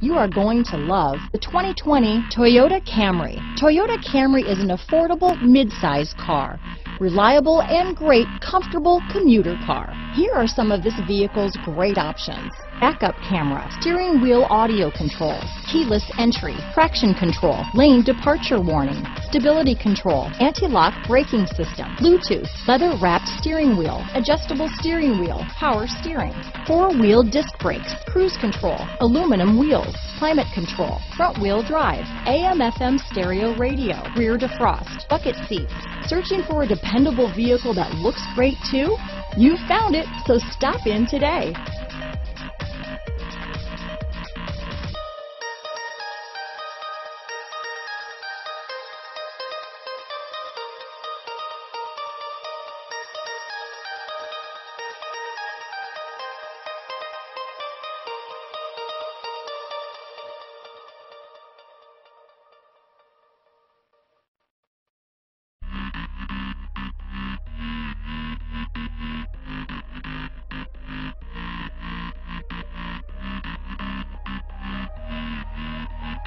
You are going to love the 2020 Toyota Camry. Toyota Camry is an affordable mid-size car. Reliable and great comfortable commuter car. Here are some of this vehicle's great options. Backup camera, steering wheel audio controls, keyless entry, traction control, lane departure warning, stability control, anti-lock braking system, Bluetooth, leather wrapped steering wheel, adjustable steering wheel, power steering, four wheel disc brakes, cruise control, aluminum wheels, climate control, front wheel drive, AM FM stereo radio, rear defrost, bucket seats. Searching for a dependable vehicle that looks great too? You found it, so stop in today.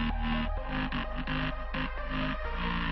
Thank you.